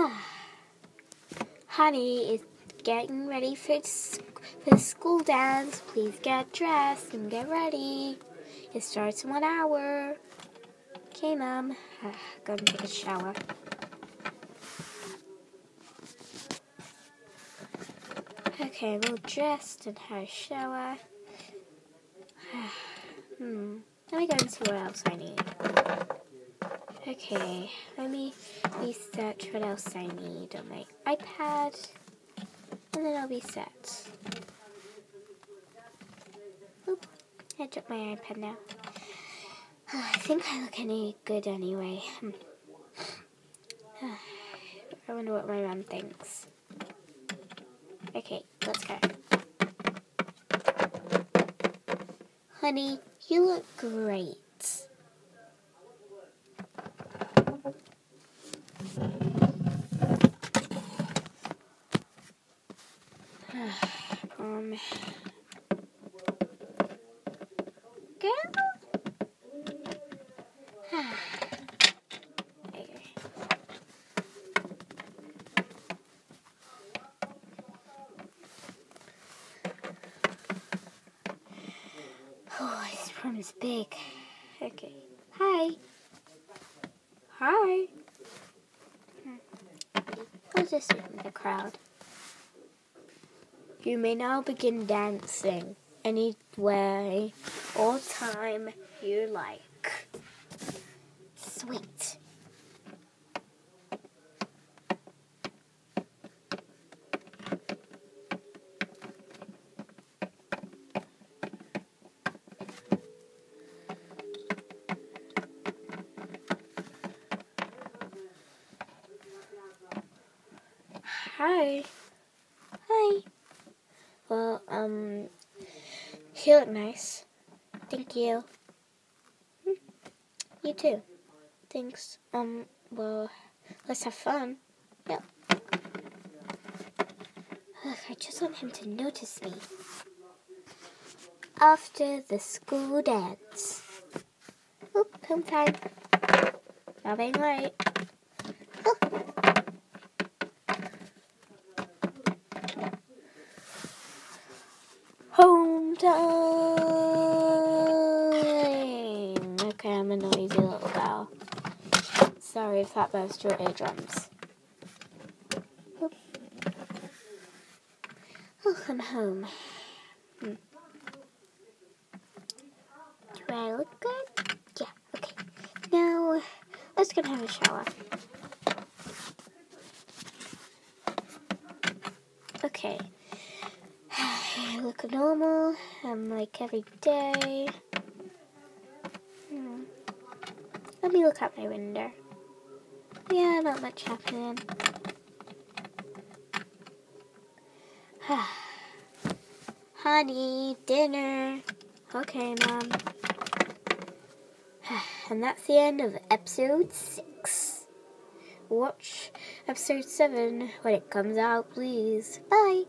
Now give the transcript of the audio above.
Honey is getting ready for, for the school dance. Please get dressed and get ready. It starts in one hour. Okay, Mom. Go and take a shower. Okay, I'm all dressed and had a shower. hmm. Let me go and see what else I need. Okay, let me research what else I need on my iPad, and then I'll be set. Oop, I dropped my iPad now. I think I look any good anyway. Hmm. I wonder what my mom thinks. Okay, let's go. Honey, you look great. Um, girl? Oh, this room is big. Okay. Hi. Hi. Who's this in the crowd? You may now begin dancing any way or time you like. Sweet. Hi. Well, um, you look nice. Thank you. Hmm. You too. Thanks. Um, well, let's have fun. Yep. Ugh, I just want him to notice me. After the school dance. Oop, home time. Not being late. Home time! Okay, I'm a noisy little girl. Sorry if that burst your eardrums. Oop. Oh, I'm home. Do I look good? Yeah, okay. Now, let's go have a shower. Okay. I look normal, um, like every day. Hmm. Let me look out my window. Yeah, not much happening. Honey, dinner. Okay, Mom. and that's the end of episode 6. Watch episode 7 when it comes out, please. Bye.